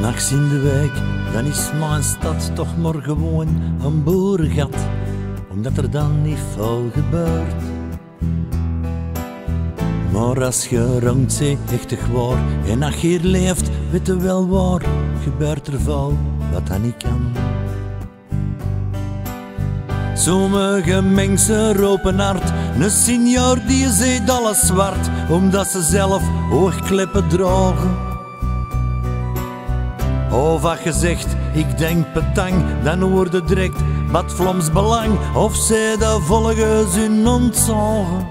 S'nachts in de wijk, dan is mijn stad toch maar gewoon een boerengat, omdat er dan niet veel gebeurt. Maar als je rangt zee echt waar en als je hier leeft, weet je wel waar, gebeurt er veel wat dat niet kan. Sommige mensen roepen hard, een senior die ziet alles zwart, omdat ze zelf oogkleppen dragen. Of als je zegt, ik denk petang, dan je direct wat Vlaams belang, of zij de volgens hun ontzagen.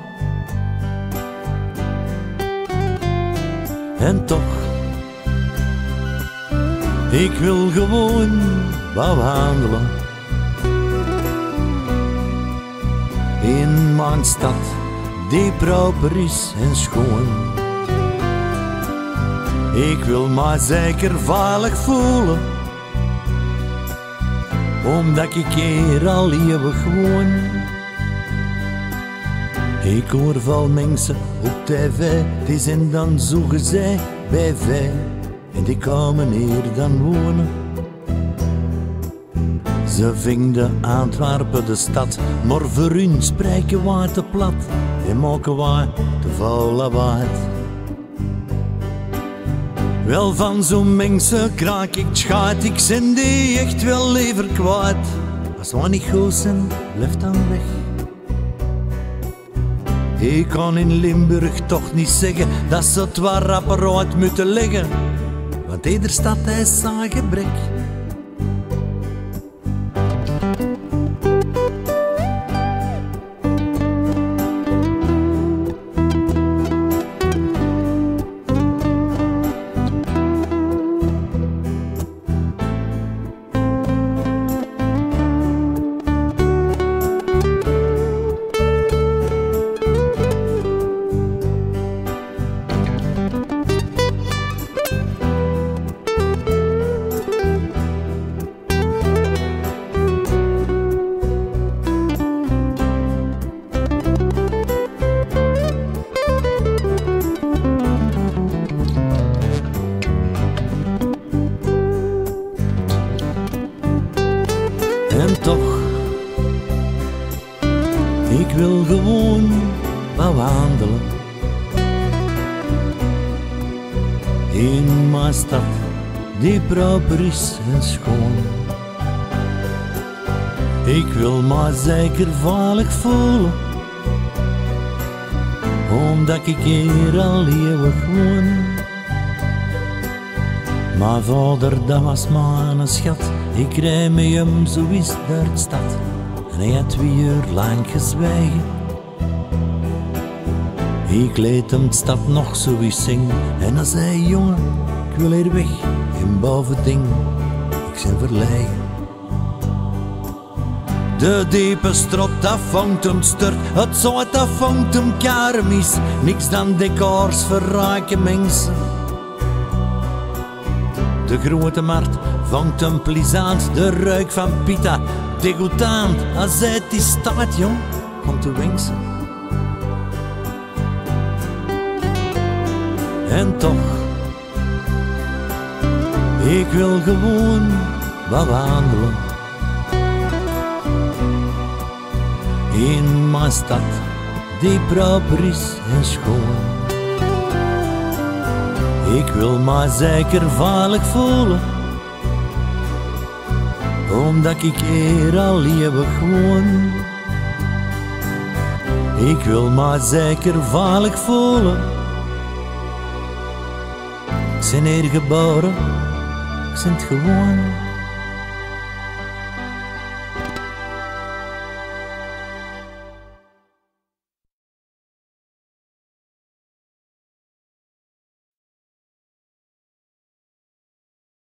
En toch, ik wil gewoon wat wandelen. In mijn stad, die proper is en schoon. Ik wil mij zeker veilig voelen, omdat ik hier al eeuwig woon. Ik hoor veel mensen op tv, die zijn dan zo gezegd bij wij, en die komen hier dan wonen. Ze vinden Antwerpen de stad, maar voor hun spreken wij te plat en maken wij te veel lawaai. Wel van zo'n mensen kraak ik schat, ik zijn die echt wel liever kwijt. Als wij niet goed zijn, blijf dan weg. Ik kan in Limburg toch niet zeggen dat ze het waar rapper uit moeten leggen, want ieder stad heeft zijn gebrek. Ik wil gewoon wat wandelen. In mijn stad, die proper is en schoon. Ik wil mij zeker veilig voelen, omdat ik hier al eeuwig woon. Mijn vader, dat was mijn schat. Ik rijd met hem zo is door de stad. En hij had twee uur lang gezwijgen. Ik leed hem de stad nog zo eens zingen. En hij zei, jongen, ik wil hier weg. In bovending, ik zijn verlegen. De diepe strot, dat vangt hem sturt. Het zout, dat vangt hem karmis. Niks dan decors verraken mensen. De grote markt vangt hem plezant, de ruik van pita, degoutant. Als hij die staat, jong, komt de wingsen. En toch, ik wil gewoon wat wandelen. In mijn stad, die proper is en schoon. Ik wil mij zeker veilig voelen, omdat ik hier al eeuwig woon. Ik wil mij zeker veilig voelen. Ik ben hier geboren, ik ben het gewoon.